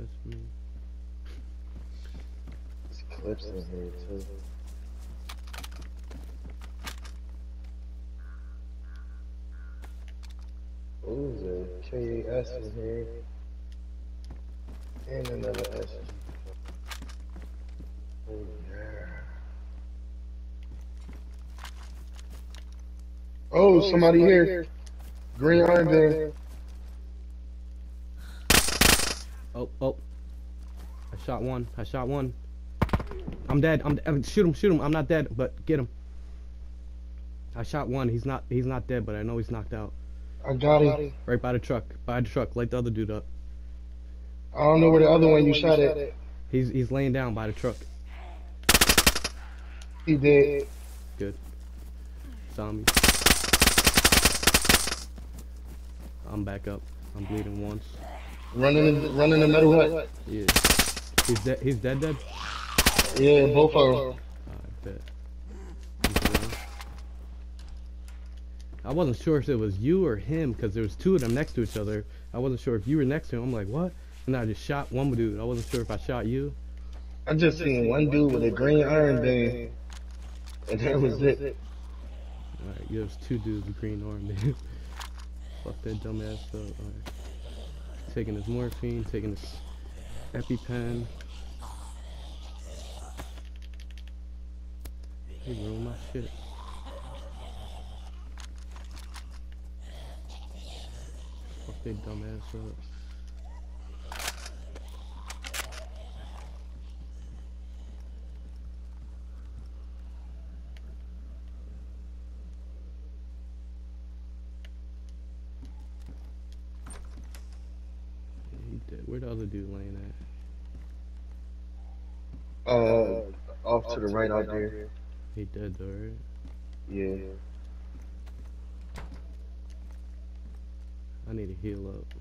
That's me. There's clips in here too. Ooh, there's a KAS in here. And another S. Oh yeah. Oh, somebody here. Green Arm Band. Oh, oh. I shot one. I shot one. I'm dead. I'm, I'm shoot him, shoot him. I'm not dead, but get him. I shot one. He's not he's not dead, but I know he's knocked out. I got him. Right by the truck. By the truck. Light the other dude up. I don't know where the other one you shot at. He's he's laying down by the truck. He did. Good. Zombie. I'm back up. I'm bleeding once. Running in, running the metal hut. Yeah. He's dead. He's dead. Dead. Yeah, both of them. I bet. I wasn't sure if it was you or him because there was two of them next to each other. I wasn't sure if you were next to him. I'm like, what? And I just shot one dude. I wasn't sure if I shot you. I just seen one dude with a green arm band. And that was it. Alright, yeah, there's two dudes with green arm, man. Fuck that dumbass up. Taking his morphine, taking his EpiPen. He ruined my shit. Fuck that dumbass up. Yeah, he dead. Where the other dude laying at? Uh, off to the right out there. He dead though, right? Yeah. I need to heal up.